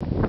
you